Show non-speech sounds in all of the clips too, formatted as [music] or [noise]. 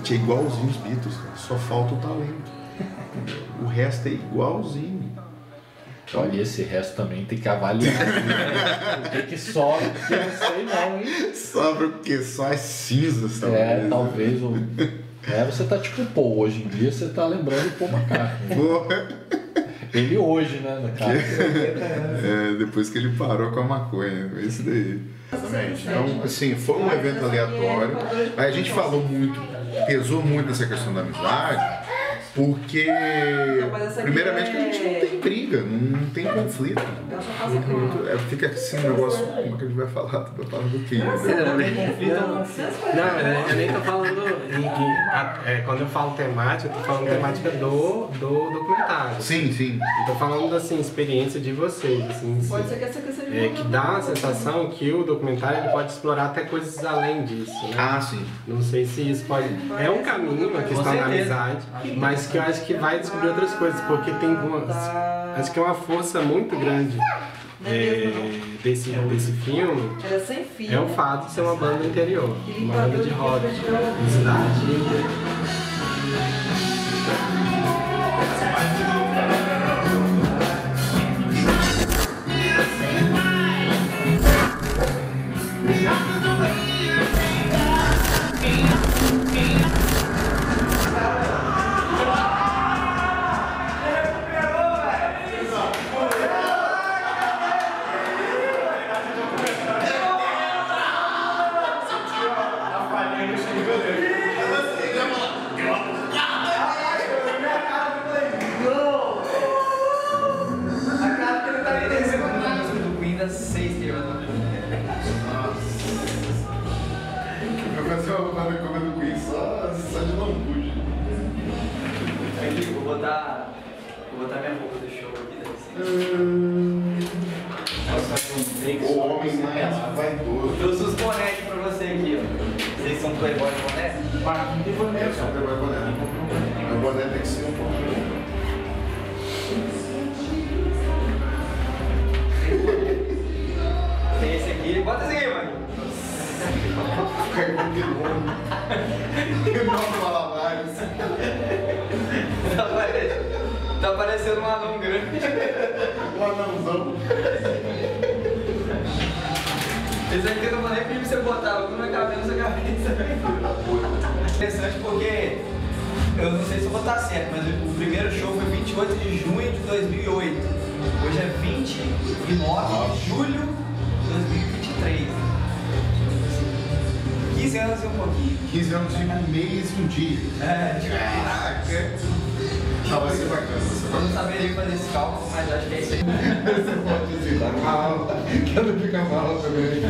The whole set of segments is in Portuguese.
gente é igualzinho os Beatles, cara. Só falta o talento. O resto é igualzinho. Olha, esse resto também tem que avaliar. o que que sobra, porque eu não sei não, hein? Sobra o quê? Só as cinzas, É, talvez o... É, você tá tipo Paul, hoje em dia você tá lembrando o Paul McCartney. Porra. Ele hoje, né, no caso. É, depois que ele parou com a maconha, é isso daí. Exatamente. Então, assim, foi um evento aleatório. Aí a gente falou muito, pesou muito essa questão da amizade, porque, primeiramente, que a gente não tem briga, não tem conflito. É, fica assim um negócio, como que a gente vai falar? Tô falando do quê? Não, não, eu nem tô falando. Em, em, a- é, quando eu falo temática, eu tô falando temática do, do documentário. Sim, sim. Eu tô falando assim, experiência de vocês, assim. Pode ser que essa questão É, que dá a sensação que o documentário ele pode explorar até coisas além disso, né? Ah, sim. Não sei se isso pode. É um caminho, a questão da amizade, mas que eu acho que vai descobrir outras coisas, porque tem uma. Acho que é uma força muito grande é, desse, desse filme. Era sem fio. É o fato de ser uma banda interior, uma banda de rock, de cidade. Eu vou fazer uma banda como a do Queen só, só de lambuja. Aqui, vou botar. Vou botar minha roupa do show aqui um take O homem mais vaidoso. Trouxe os bonés pra você aqui, ó. Vocês são playboy boné? Tem boné, só tem boné. Mas o boné tem que ser um pouco. Gnomo. Gnomo Malabares. Tá parecendo, tá parecendo um anão grande. Um anãozão. Esse aqui eu não pedir pra você botar, eu não vai caber na sua cabeça. Interessante porque, eu não sei se eu vou estar certo, mas o primeiro show foi 28 de junho de 2008. Hoje é 29 de julho de 2023. 15 anos e um pouquinho. 15 anos de um mês e um dia. É, tipo, Caraca. Não, vai ser bacana, eu não saberia fazer esse cálculo, mas acho que é isso aí. Você pode dizer, dá mala. Quero ficar mala também.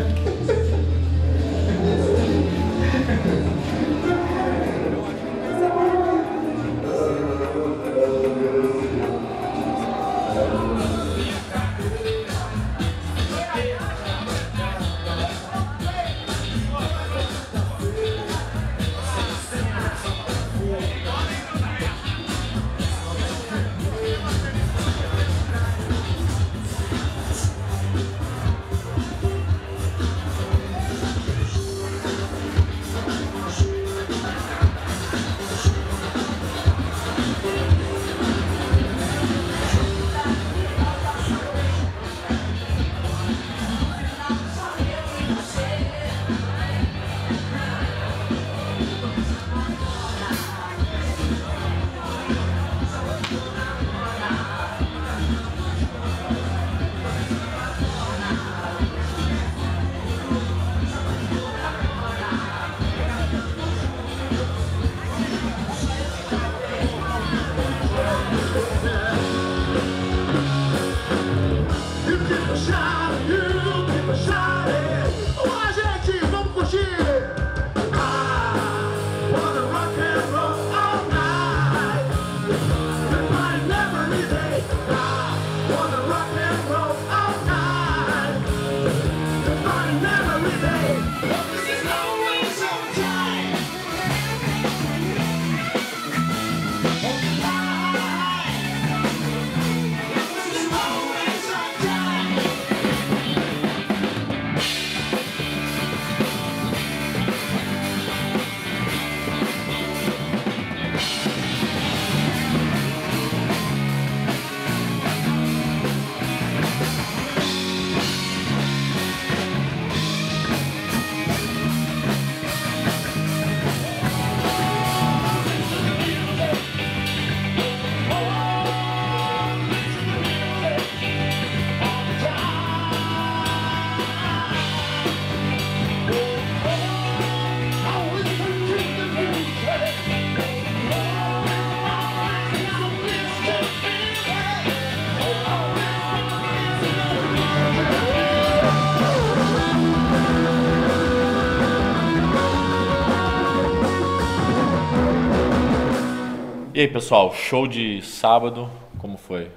E aí, pessoal, show de sábado, como foi?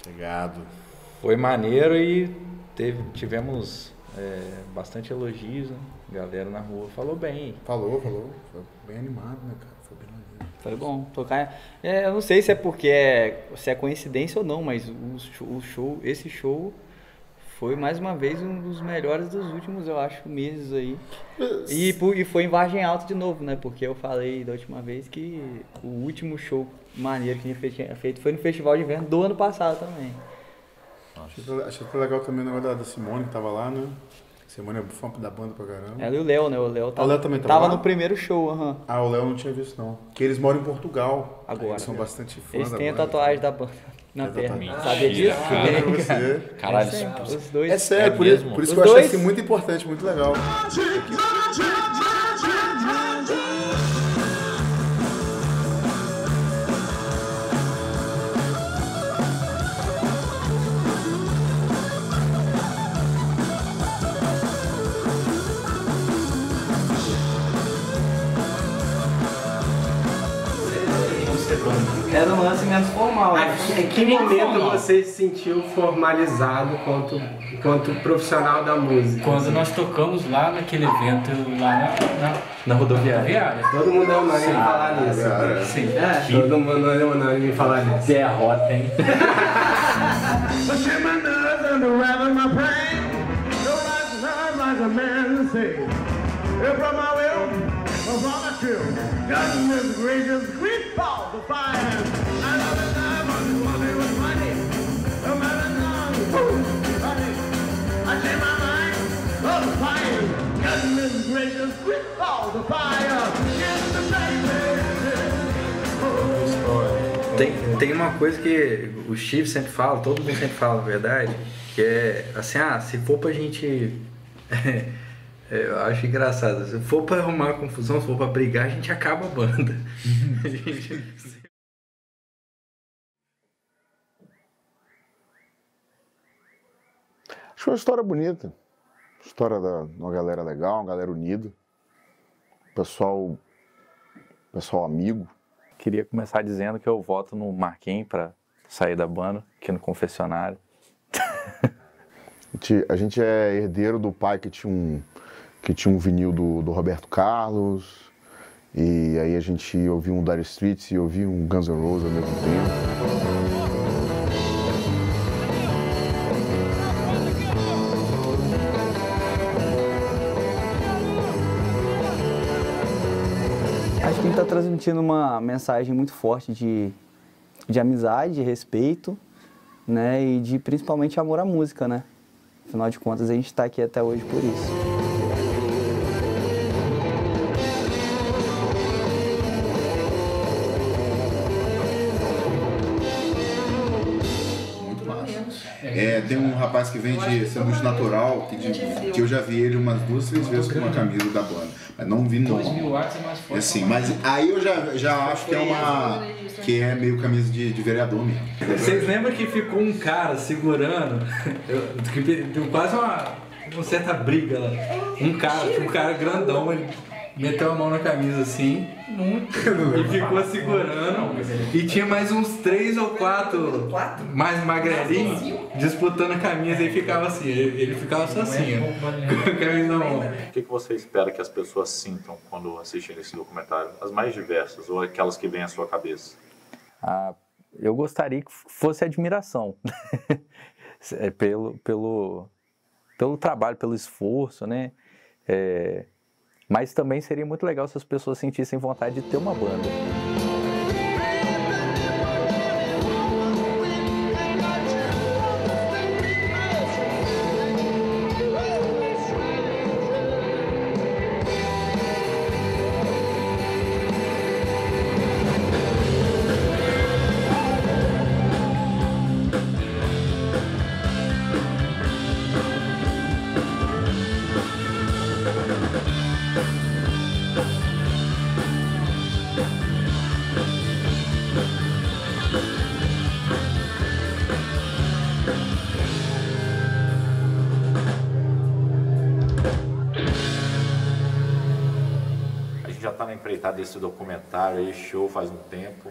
Obrigado. Foi maneiro e teve, tivemos é, bastante elogios, né? Galera na rua falou bem. Falou, falou. Foi bem animado, né, cara? Foi bem maneiro. Foi bom. Tocar. É, eu não sei se é porque é, se é coincidência ou não, mas o show, o show, esse show foi mais uma vez um dos melhores dos últimos, eu acho, meses aí. E, e foi em Vargem Alta de novo, né? Porque eu falei da última vez que o último show maneiro que a gente tinha feito foi no Festival de Inverno do ano passado também. Achei, que legal também o negócio da Simone que tava lá, né? Simone é fã da banda pra caramba. Ela e o Léo, né? O Léo tava, o Léo também tava, tava no primeiro show, aham. Uhum. Ah, o Léo não tinha visto, não. Que eles moram em Portugal. Agora. Eles são bastante fãs Eles têm a tatuagem da banda na perna. Sabia disso? Cara, Caralho, é, os dois. É sério, é por, isso, por isso que eu achei assim, muito importante, muito legal. Era um lance menos formal. Né? Em que momento você se sentiu formalizado quanto, quanto profissional da música? Quando nós tocamos lá naquele evento lá na, na, na rodoviária. rodoviária. Todo mundo é unânime em falar nisso. É, Sim. É, todo mundo é unânime em falar nisso. Derrota, hein? Goodness gracious, great balls of fire. I love the time on money was money. No matter now, honey. I change my gracious, Tem, tem uma coisa que o Steve sempre fala, todo mundo sempre fala, verdade, que é assim, ah, se for pra gente [laughs] eu acho engraçado. Se for para arrumar confusão, se for para brigar, a gente acaba a banda. [laughs] [laughs] Acho uma história bonita. História da uma galera legal, uma galera unida. Pessoal, pessoal amigo. Queria começar dizendo que eu voto no Marquinhos para sair da banda, aqui no confessionário. [laughs] a gente é herdeiro do pai que tinha um que tinha um vinil do, do Roberto Carlos, e aí a gente ouviu um Dire Straits e ouviu um Guns N' Roses ao mesmo tempo. Acho que gente está transmitindo uma mensagem muito forte de, de amizade, de respeito, né? E de principalmente amor à música, né? Afinal de contas, a gente está aqui até hoje por isso. É, tem um rapaz que vende sanduíche natural, que, de, que eu já vi ele umas duas, três vezes com uma camisa da banda. Mas não vi nome. É assim, mas aí eu já, já acho que é uma. que é meio camisa de, de vereador mesmo. Vocês lembram que ficou um cara segurando? [laughs] que deu quase uma, uma certa briga lá. Um cara, um cara grandão, ele meteu a mão na camisa assim muito. [laughs] e ficou segurando. E tinha mais uns três ou quatro, mais magrelinhos disputando a camisa e ficava assim. Ele, ficava só assim, ó, com a camisa na mão. O que, você espera que as pessoas sintam quando assistirem esse documentário? As mais diversas ou aquelas que vêm à sua cabeça? Ah, eu gostaria que fosse admiração [laughs] é, pelo, pelo, pelo trabalho, pelo esforço, né? É, mas também seria muito legal se as pessoas sentissem vontade de ter uma banda. Desse documentário aí, show faz um tempo.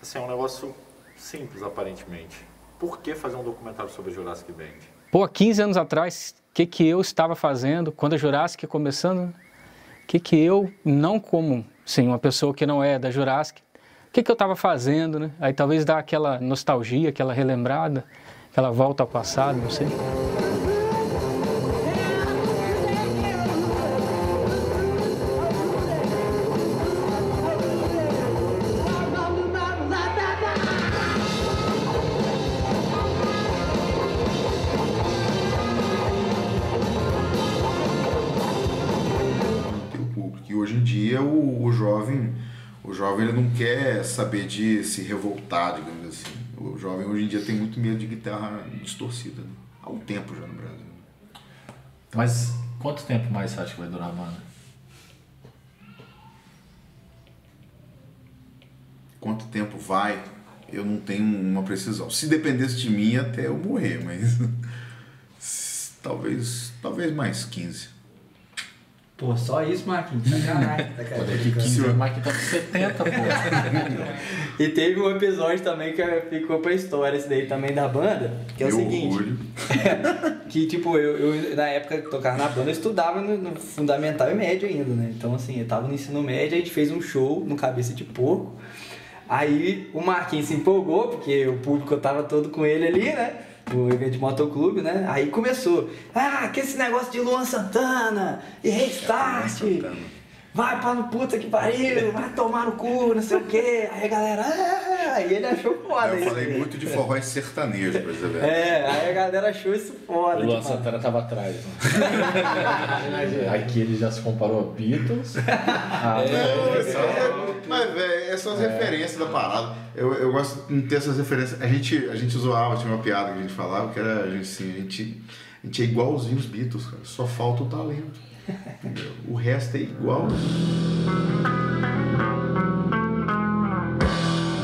Assim, é um negócio simples, aparentemente. Por que fazer um documentário sobre Jurassic Band? Pô, 15 anos atrás, o que, que eu estava fazendo quando a Jurassic começando? O que, que eu, não como sim, uma pessoa que não é da Jurassic, o que, que eu estava fazendo, né? Aí talvez dá aquela nostalgia, aquela relembrada, aquela volta ao passado, não sei. Hoje em dia o, o jovem, o jovem ele não quer saber de se revoltar, digamos assim. O jovem hoje em dia tem muito medo de guitarra distorcida. Né? Há um tempo já no Brasil. Mas quanto tempo mais você acha que vai durar a banda? Quanto tempo vai? Eu não tenho uma precisão. Se dependesse de mim, até eu morrer, mas [laughs] talvez, talvez mais 15. Pô, só isso, Marquinhos. Sacanagem. Daqui 15 anos, mas aqui tá com 70, pô. [laughs] E teve um episódio também que ficou pra história, esse daí também da banda, que é o Meu seguinte. [laughs] que tipo, eu, eu, na época que tocava na banda, eu estudava no, no fundamental e médio ainda, né? Então assim, eu tava no ensino médio, a gente fez um show no Cabeça de Porco. Aí o Marquinhos se empolgou, porque o público tava todo com ele ali, né? No evento de motoclube, né? Aí começou. Ah, que esse negócio de Luan Santana e Restart. Santana. Vai pra no puta que pariu, vai tomar no cu, não sei o quê. Aí a galera, ah, aí ele achou foda Eu isso falei muito de forró e sertanejo, por exemplo. É, aí a galera achou isso foda. O Luan tipo, Santana tava atrás. Né? [laughs] Aqui ele já se comparou a Beatles. Ah, Não, é só- mas, velho, é só as referências da parada. Eu, eu gosto de ter essas referências. A gente, a gente zoava, tinha uma piada que a gente falava, que era a gente, assim, a gente, a gente é igualzinho os Beatles, cara. Só falta o talento. O resto é igual.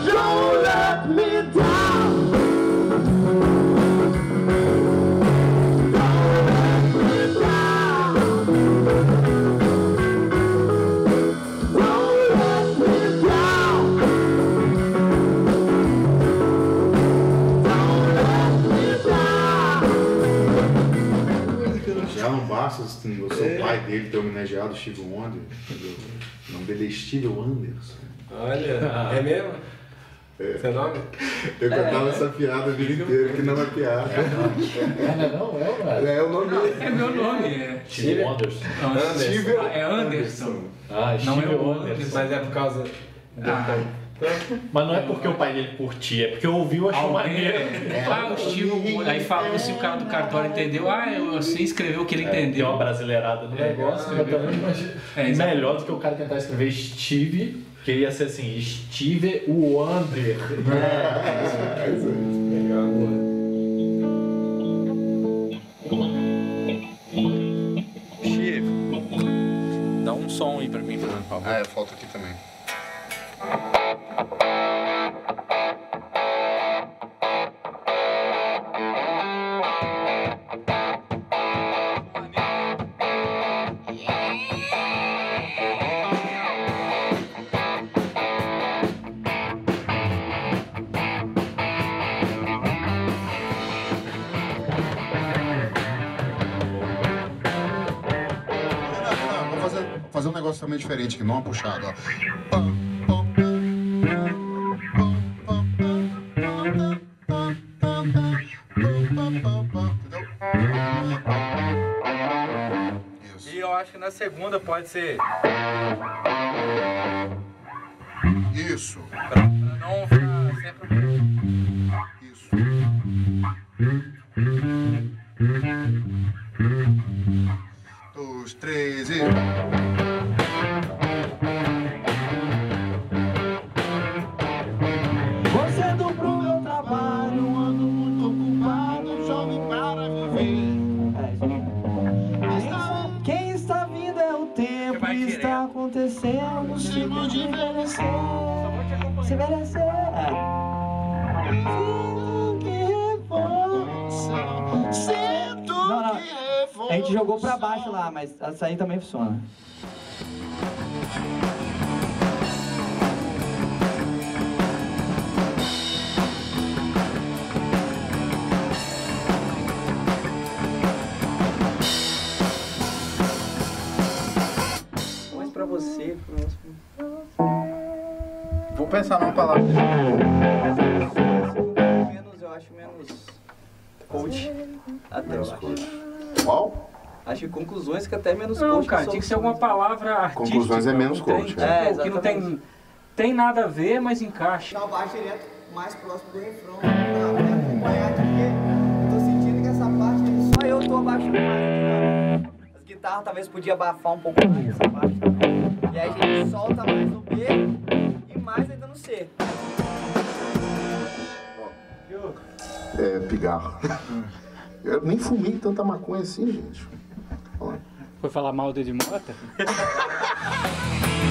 Don't let me. Dele ter homenageado o Steve Wonder. entendeu? O nome dele é Steve Wonders. Olha, é mesmo? Seu nome? Eu contava essa piada a vida inteira, que não é piada. Não, não, é, velho. É o nome dele. É meu nome, é. Steve Wonders. Steve Ah, é Anderson. Ah, Não Steve é o Wonders. Anderson. Mas é por causa. Ah, Mas não é porque o pai dele curtia, é porque ouviu e achou maneiro. Ah, o Steve, aí falou se o cara do cartório entendeu. Ah, eu sei escrever o que ele Deu uma entendeu. brasileirada no É, negócio. É, exato. Melhor do que o cara tentar escrever Steve, que ia ser assim, Steve Wonder. Chico, dá um som aí pra mim, por favor. Ah, é, falta aqui também. Fazer, um negócio também diferente, que não uma puxada, ó. E eu acho que na segunda pode ser. Isso. Pra pra baixo lá, mas açaí também funciona. Mas pra você, próximo. Vou pensar numa palavra. Menos, eu acho menos coach até o Qual? Acho que conclusões que até menos Não, coach. cara, tinha que ser alguma palavra artística. Conclusões é menos não tem, coach, tipo, é. que não tem, tem nada a ver, mas encaixa. Dar o baixo direto mais próximo do refrão. Pra me acompanhar aqui, porque eu tô sentindo que essa parte só eu tô abaixando mais. As guitarras talvez podia abafar um pouco mais essa parte. E aí a gente solta mais no B e mais ainda no C. É, pigarro. [laughs] Eu nem fumei tanta maconha assim, gente. Foi falar mal do Edmota? [laughs]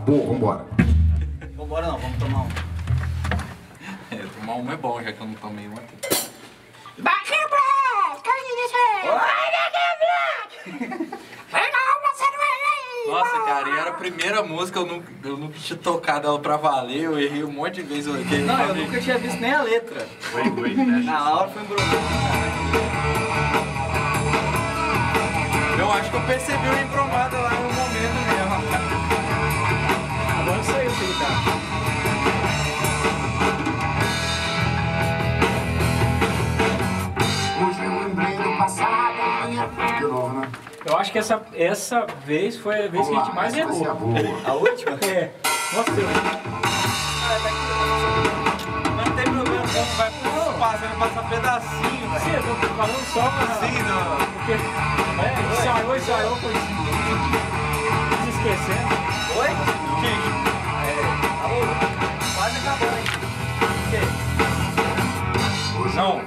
Acabou. Vambora. Vambora não, vamos tomar um. É, tomar uma é bom, já que eu não tomei uma. Nossa, cara, e era a primeira música, eu nunca, eu nunca tinha tocado ela pra valer, eu errei um monte de vezes. Eu errei, Não, eu nunca tinha visto nem a letra. Foi doido, né? Na hora foi embrulhado. Eu acho que eu percebi o embromado lá no essa guitarra. Eu né? Eu acho que essa, essa vez foi a vez que a gente mais vai a errou. boa. A última? É. Nossa, eu... Mas não tem problema, não vai passando, passa pedacinho, velho. Sim, eu tô falando só pra... Sim, não. Porque... É, ensaiou, ensaiou, foi... Se Não,